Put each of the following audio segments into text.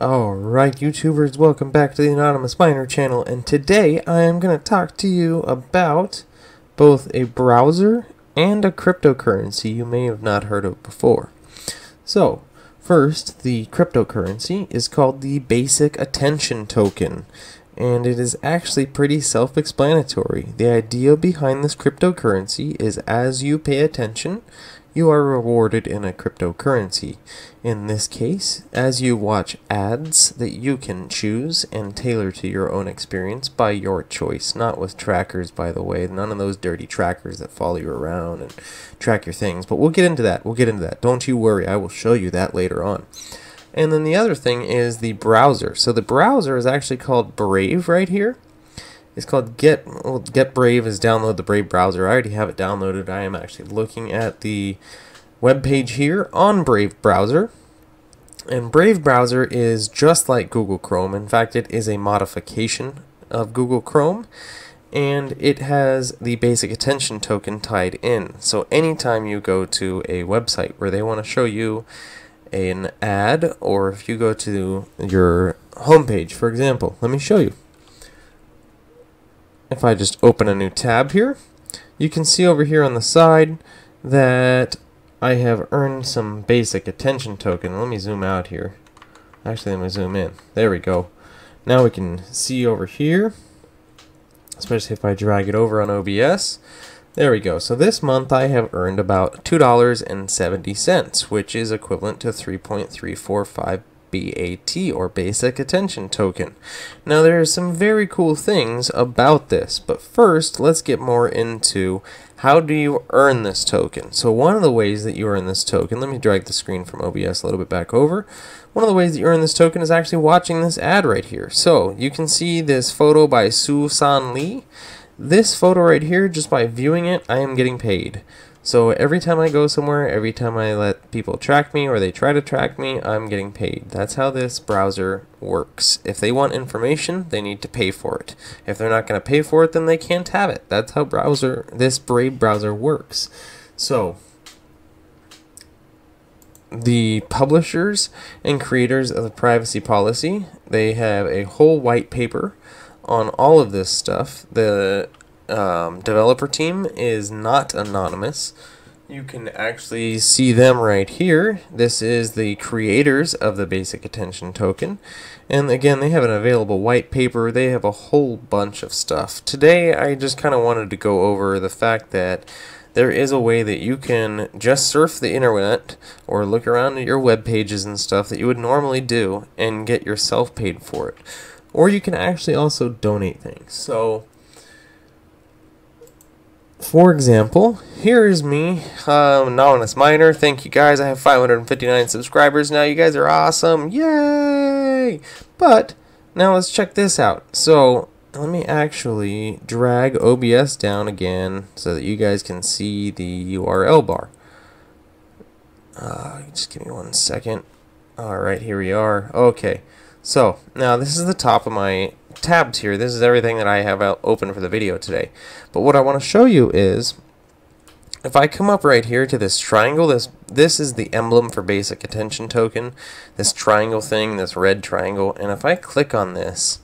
Alright, YouTubers, welcome back to the Anonymous Miner channel, and today I am going to talk to you about both a browser and a cryptocurrency you may have not heard of before. So, first, the cryptocurrency is called the Basic Attention Token, and it is actually pretty self explanatory. The idea behind this cryptocurrency is as you pay attention, you are rewarded in a cryptocurrency. In this case, as you watch ads that you can choose and tailor to your own experience by your choice, not with trackers, by the way. None of those dirty trackers that follow you around and track your things. But we'll get into that. We'll get into that. Don't you worry. I will show you that later on. And then the other thing is the browser. So the browser is actually called Brave right here. It's called Get well, Get Brave is download the Brave browser. I already have it downloaded. I am actually looking at the web page here on Brave browser. And Brave browser is just like Google Chrome. In fact, it is a modification of Google Chrome and it has the basic attention token tied in. So anytime you go to a website where they want to show you an ad or if you go to your homepage, for example, let me show you if I just open a new tab here, you can see over here on the side that I have earned some basic attention token. Let me zoom out here. Actually, let me zoom in. There we go. Now we can see over here, especially if I drag it over on OBS. There we go. So this month I have earned about $2.70, which is equivalent to 3.345 BAT or Basic Attention Token. Now there are some very cool things about this, but first let's get more into how do you earn this token. So one of the ways that you earn this token, let me drag the screen from OBS a little bit back over. One of the ways that you earn this token is actually watching this ad right here. So you can see this photo by Soo San Lee. This photo right here, just by viewing it, I am getting paid. So every time I go somewhere, every time I let people track me or they try to track me, I'm getting paid. That's how this browser works. If they want information, they need to pay for it. If they're not going to pay for it, then they can't have it. That's how browser this Brave browser works. So the publishers and creators of the privacy policy, they have a whole white paper on all of this stuff. The um, developer team is not anonymous. You can actually see them right here. This is the creators of the basic attention token. And again, they have an available white paper. They have a whole bunch of stuff. Today, I just kind of wanted to go over the fact that there is a way that you can just surf the internet or look around at your web pages and stuff that you would normally do and get yourself paid for it. Or you can actually also donate things. So, for example, here is me, um, Anonymous Miner. Thank you guys. I have 559 subscribers now. You guys are awesome. Yay! But now let's check this out. So let me actually drag OBS down again so that you guys can see the URL bar. Uh, just give me one second. Alright, here we are. Okay. So, now this is the top of my tabs here. This is everything that I have open for the video today. But what I want to show you is, if I come up right here to this triangle, this this is the emblem for basic attention token, this triangle thing, this red triangle, and if I click on this,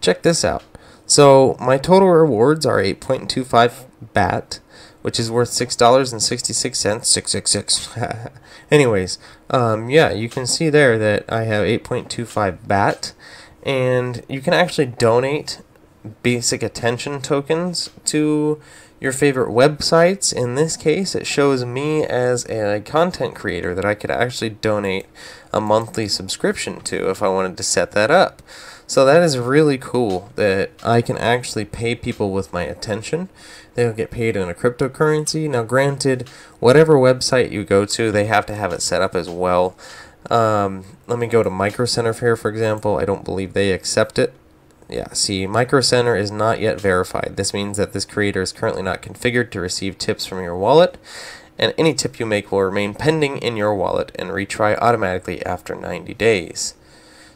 check this out. So my total rewards are 8.25 BAT, which is worth $6.66, 666. Anyways, um, yeah, you can see there that I have 8.25 BAT, and you can actually donate basic attention tokens to your favorite websites. In this case, it shows me as a content creator that I could actually donate a monthly subscription to if I wanted to set that up. So that is really cool that I can actually pay people with my attention. They'll get paid in a cryptocurrency. Now, granted, whatever website you go to, they have to have it set up as well. Um, let me go to Micro Center here, for example. I don't believe they accept it. Yeah, see, Micro Center is not yet verified. This means that this creator is currently not configured to receive tips from your wallet, and any tip you make will remain pending in your wallet and retry automatically after 90 days.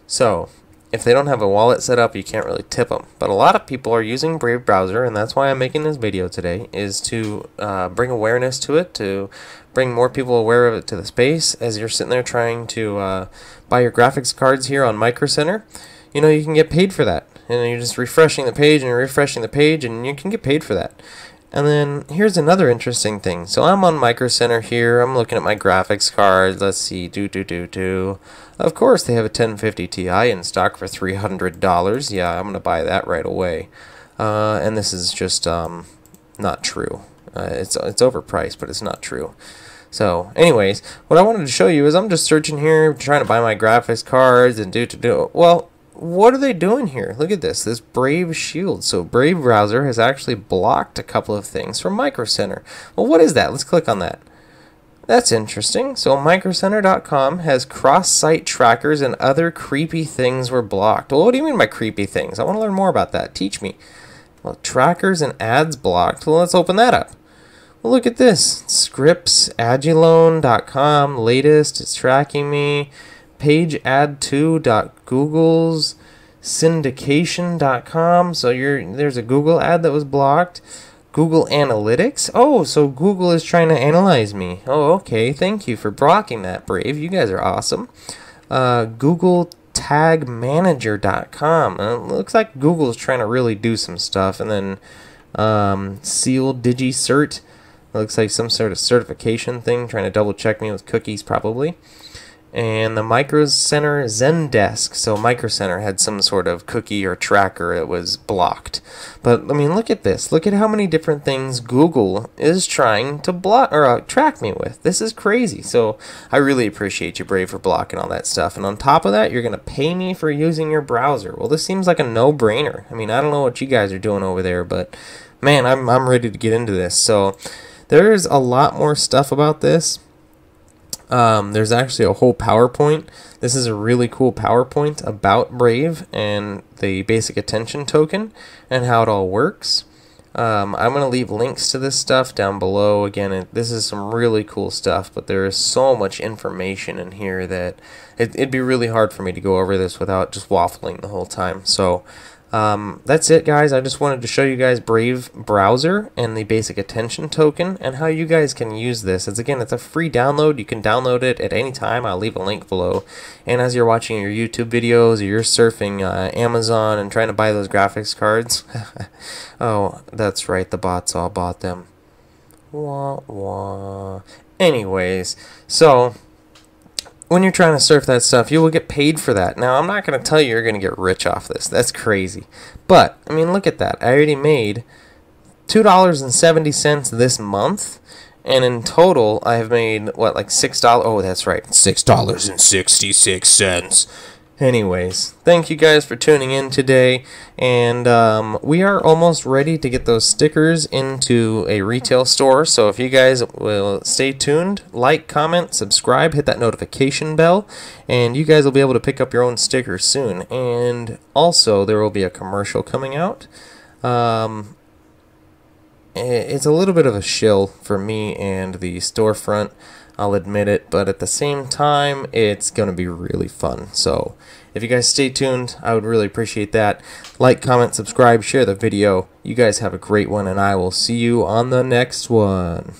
So, if they don't have a wallet set up, you can't really tip them. But a lot of people are using Brave browser, and that's why I'm making this video today, is to uh, bring awareness to it, to bring more people aware of it to the space as you're sitting there trying to uh, buy your graphics cards here on Micro Center. You know, you can get paid for that. And you're just refreshing the page and refreshing the page, and you can get paid for that. And then here's another interesting thing. So I'm on Micro Center here. I'm looking at my graphics cards. Let's see. Do, do, do, do. Of course, they have a 1050 Ti in stock for $300. Yeah, I'm going to buy that right away. Uh, and this is just um, not true. Uh, it's, it's overpriced, but it's not true. So, anyways, what I wanted to show you is I'm just searching here, trying to buy my graphics cards and do to do. Well, what are they doing here? Look at this, this Brave Shield. So Brave Browser has actually blocked a couple of things from Micro Center. Well, what is that? Let's click on that. That's interesting. So microcenter.com has cross-site trackers and other creepy things were blocked. Well, what do you mean by creepy things? I want to learn more about that. Teach me. Well, trackers and ads blocked. Well, let's open that up. Well, look at this. Scripts, agilone.com, latest, it's tracking me. Page ad2.google's syndication.com. So you're there's a Google ad that was blocked. Google Analytics? Oh, so Google is trying to analyze me. Oh, okay. Thank you for blocking that, Brave. You guys are awesome. Uh, Google tagmanager.com. Uh, looks like Google's trying to really do some stuff. And then um, Seal DigiCert. Looks like some sort of certification thing, trying to double check me with cookies, probably and the Micro Center Zendesk. So Micro Center had some sort of cookie or tracker that was blocked. But I mean, look at this. Look at how many different things Google is trying to block or uh, track me with. This is crazy. So I really appreciate you, Brave, for blocking all that stuff. And on top of that, you're gonna pay me for using your browser. Well, this seems like a no-brainer. I mean, I don't know what you guys are doing over there, but man, I'm I'm ready to get into this. So there's a lot more stuff about this um, there's actually a whole PowerPoint. This is a really cool PowerPoint about Brave and the basic attention token and how it all works. Um, I'm going to leave links to this stuff down below. Again, it, this is some really cool stuff, but there is so much information in here that it, it'd be really hard for me to go over this without just waffling the whole time. So um, that's it, guys. I just wanted to show you guys Brave Browser and the basic attention token and how you guys can use this. It's again, it's a free download. You can download it at any time. I'll leave a link below. And as you're watching your YouTube videos or you're surfing uh, Amazon and trying to buy those graphics cards, oh, that's right, the bots all bought them. Wah wah. Anyways, so when you're trying to surf that stuff, you will get paid for that. Now, I'm not going to tell you you're going to get rich off this. That's crazy. But, I mean, look at that. I already made $2.70 this month. And in total, I have made, what, like $6? Oh, that's right. $6.66. Anyways, thank you guys for tuning in today, and um, we are almost ready to get those stickers into a retail store. So if you guys will stay tuned, like, comment, subscribe, hit that notification bell, and you guys will be able to pick up your own stickers soon. And also, there will be a commercial coming out. Um, it's a little bit of a shill for me and the storefront. I'll admit it, but at the same time, it's going to be really fun. So, if you guys stay tuned, I would really appreciate that. Like, comment, subscribe, share the video. You guys have a great one, and I will see you on the next one.